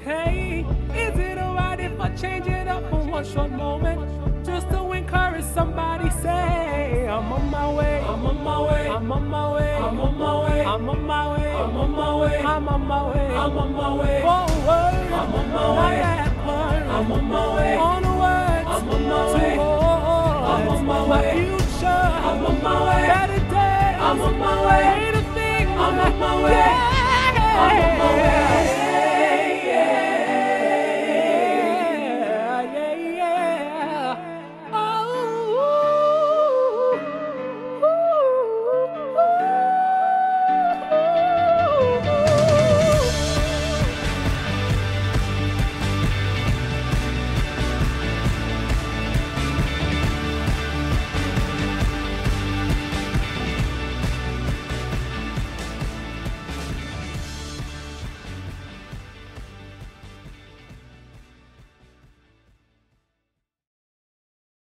okay? Is it alright if I change it up for one short moment? Just to encourage somebody, say, I'm on my way. I'm on my way. I'm on my way. I'm on my way. I'm on my way. I'm on my way. I'm on my way. I'm on my way.